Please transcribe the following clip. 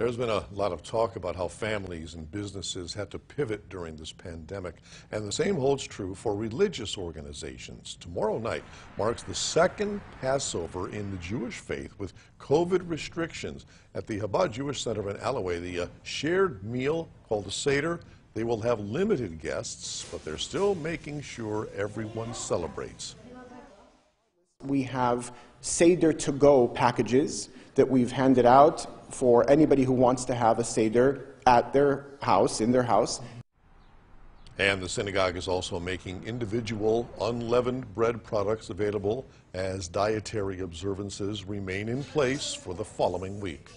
There's been a lot of talk about how families and businesses had to pivot during this pandemic, and the same holds true for religious organizations. Tomorrow night marks the second Passover in the Jewish faith with COVID restrictions. At the Chabad Jewish Center in Allouez, the uh, shared meal called the Seder, they will have limited guests, but they're still making sure everyone celebrates. We have Seder to go packages that we've handed out for anybody who wants to have a Seder at their house, in their house. And the synagogue is also making individual unleavened bread products available as dietary observances remain in place for the following week.